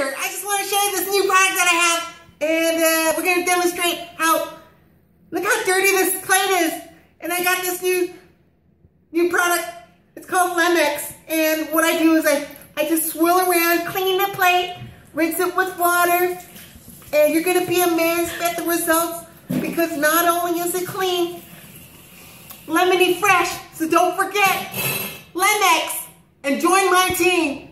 here. I just want to show you this new product that I have. And uh, we're going to demonstrate how, look how dirty this plate is. And I got this new, new product. It's called Lemex. And what I do is I, I just swirl around, clean the plate, rinse it with water. And you're going to be amazed at the results because not only is it clean, lemony fresh, so don't forget, Lemex, and join my team.